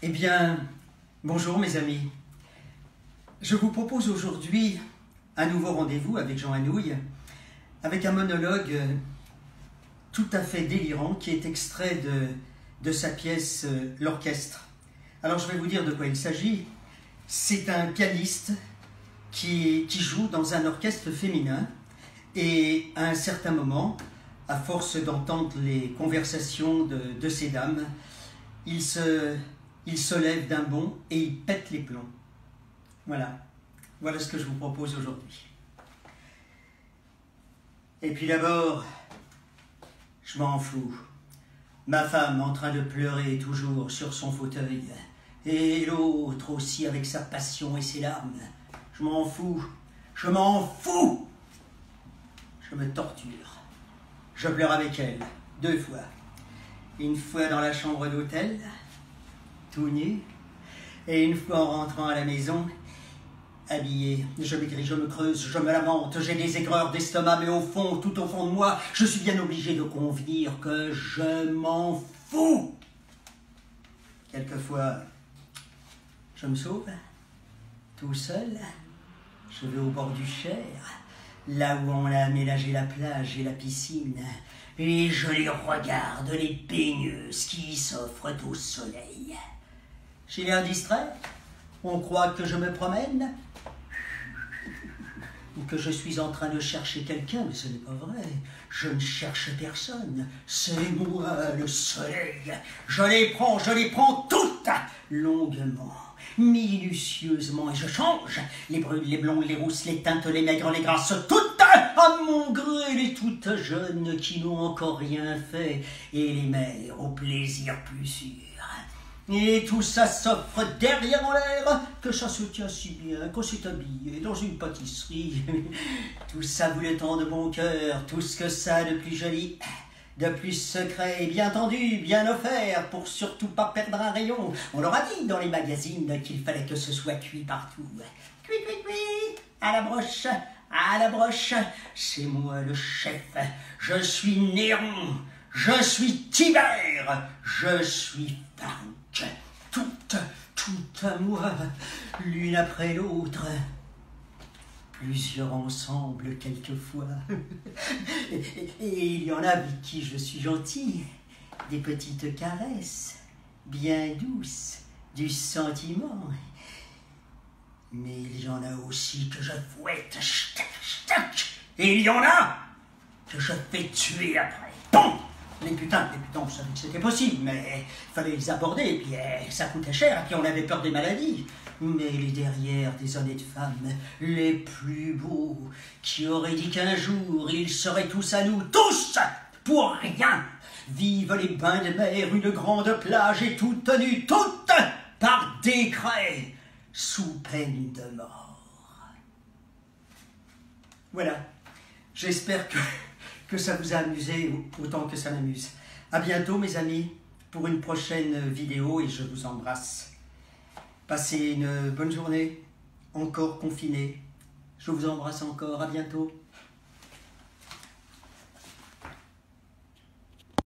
Eh bien, bonjour mes amis. Je vous propose aujourd'hui un nouveau rendez-vous avec Jean Anouilh, avec un monologue tout à fait délirant qui est extrait de, de sa pièce euh, L'Orchestre. Alors je vais vous dire de quoi il s'agit. C'est un pianiste qui, qui joue dans un orchestre féminin et à un certain moment, à force d'entendre les conversations de, de ces dames, il se, il se lève d'un bond et il pète les plombs. Voilà. Voilà ce que je vous propose aujourd'hui. Et puis d'abord, je m'en fous. Ma femme en train de pleurer toujours sur son fauteuil. Et l'autre aussi avec sa passion et ses larmes. Je m'en fous. Je m'en fous. Je me torture. Je pleure avec elle, deux fois. Une fois dans la chambre d'hôtel, et une fois en rentrant à la maison, habillé. Je maigris, je me creuse, je me lamente, j'ai des aigreurs d'estomac, mais au fond, tout au fond de moi, je suis bien obligé de convenir que je m'en fous. Quelquefois, je me sauve, tout seul, je vais au bord du Cher, là où on a aménagé la plage et la piscine, et je les regarde, les baigneuses qui s'offrent au soleil. L'air distrait On croit que je me promène Ou que je suis en train de chercher quelqu'un, mais ce n'est pas vrai. Je ne cherche personne. C'est moi le soleil. Je les prends, je les prends toutes, longuement minutieusement et je change les brunes, les blondes, les rousses, les teintes, les maigres, les grasses, toutes à mon gré, les toutes jeunes qui n'ont encore rien fait et les mères au plaisir plus sûr. Et tout ça s'offre derrière en l'air, que ça se tient si bien, qu'on s'est habillé dans une pâtisserie. tout ça le temps de bon cœur, tout ce que ça de plus joli de plus secret, bien tendu, bien offert, pour surtout pas perdre un rayon. On leur a dit dans les magazines qu'il fallait que ce soit cuit partout. Cuit, cuit, cuit, à la broche, à la broche, c'est moi le chef. Je suis Néron, je suis Tibère, je suis Farouque. Toutes, toutes à moi, l'une après l'autre plusieurs ensemble quelquefois. et, il y en a avec qui je suis gentil, des petites caresses, bien douces, du sentiment. Mais il y en a aussi que je fouette, et il y en a que je fais tuer après. Bon les putains, les putains, on savait que c'était possible, mais il fallait les aborder, et puis eh, ça coûtait cher, et puis on avait peur des maladies. Mais les derrière des honnêtes femmes, les plus beaux, qui auraient dit qu'un jour ils seraient tous à nous, tous, pour rien. Vive les bains de mer, une grande plage et toutes nues, toutes, par décret, sous peine de mort. Voilà. J'espère que que ça vous a amusé autant que ça m'amuse. À bientôt mes amis pour une prochaine vidéo et je vous embrasse. Passez une bonne journée, encore confinée. Je vous embrasse encore, à bientôt.